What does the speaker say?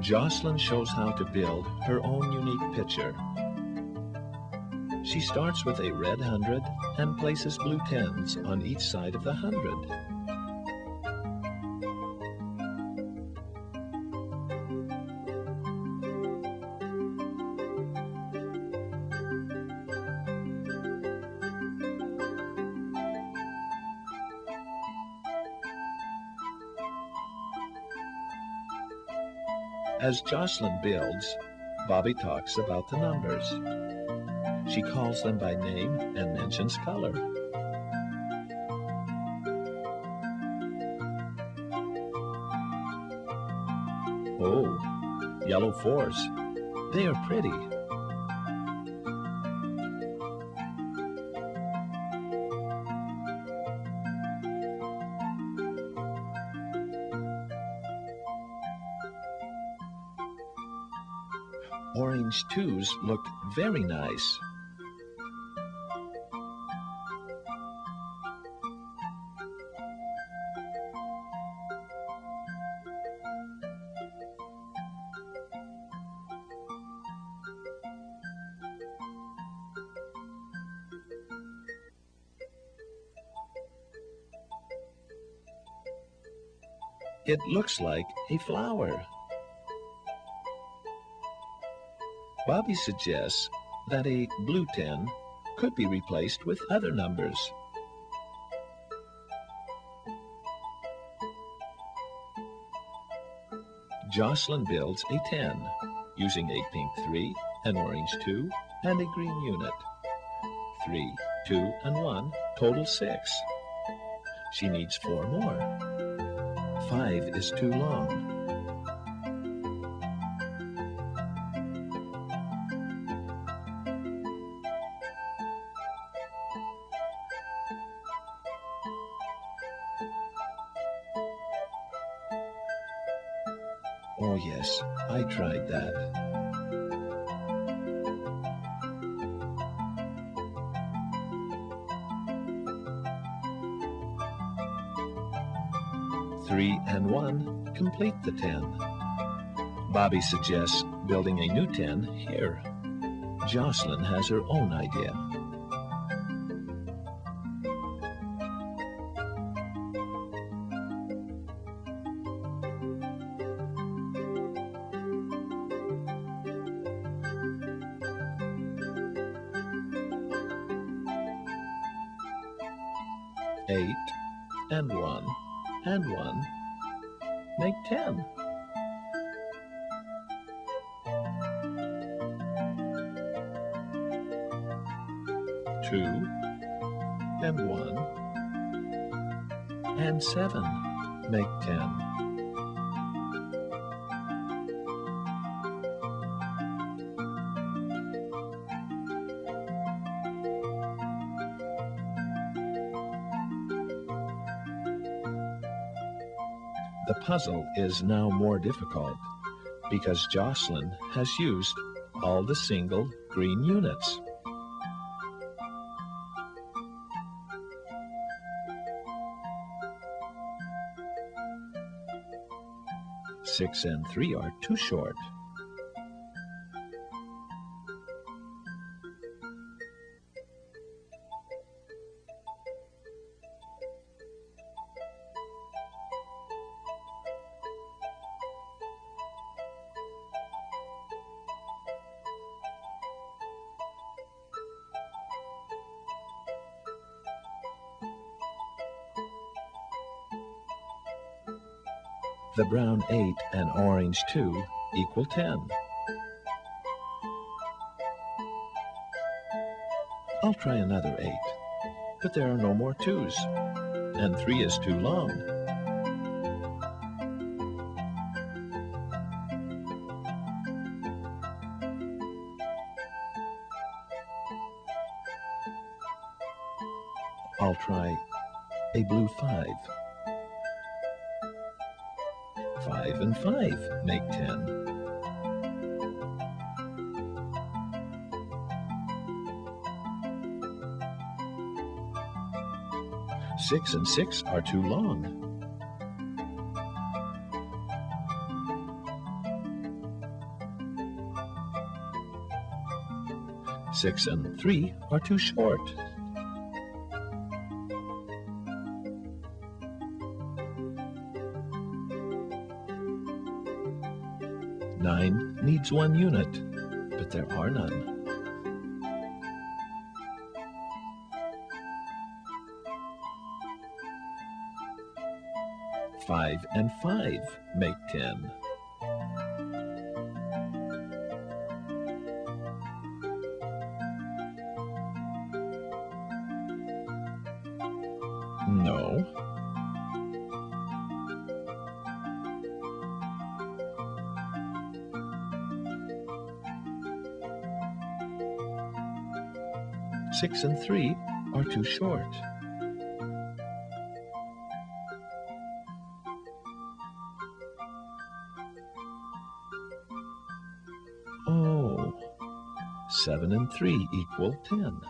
Jocelyn shows how to build her own unique picture. She starts with a red hundred and places blue tens on each side of the hundred. As Jocelyn builds, Bobby talks about the numbers. She calls them by name and mentions color. Oh, yellow fours. They are pretty. Orange twos looked very nice. It looks like a flower. Bobby suggests that a blue 10 could be replaced with other numbers. Jocelyn builds a 10 using a pink 3, an orange 2, and a green unit. 3, 2, and 1 total 6. She needs 4 more. 5 is too long. Oh, yes, I tried that. Three and one complete the ten. Bobby suggests building a new ten here. Jocelyn has her own idea. Eight and one and one make ten. Two and one and seven make ten. The puzzle is now more difficult because Jocelyn has used all the single green units. Six and three are too short. The brown 8 and orange 2 equal 10. I'll try another 8, but there are no more 2s, and 3 is too long. I'll try a blue 5. 5 and 5 make 10. Six and six are too long. Six and three are too short. Nine needs one unit, but there are none. Five and five make ten. No. Six and three are too short. Oh, seven and three equal ten.